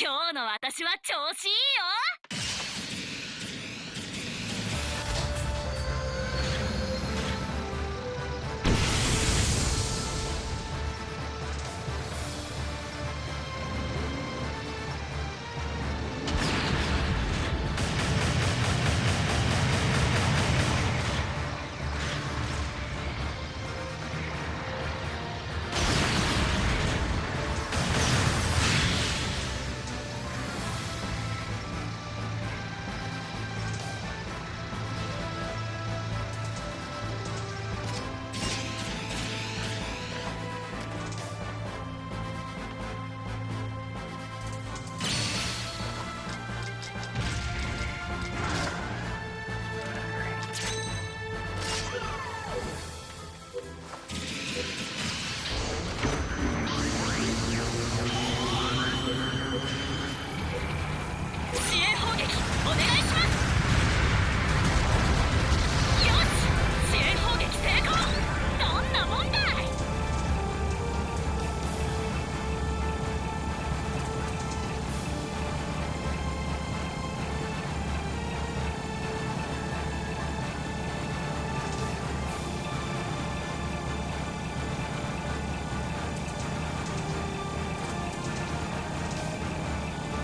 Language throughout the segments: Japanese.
今日の私は調子いいよ。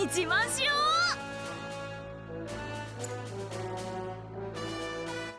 に自慢しよう。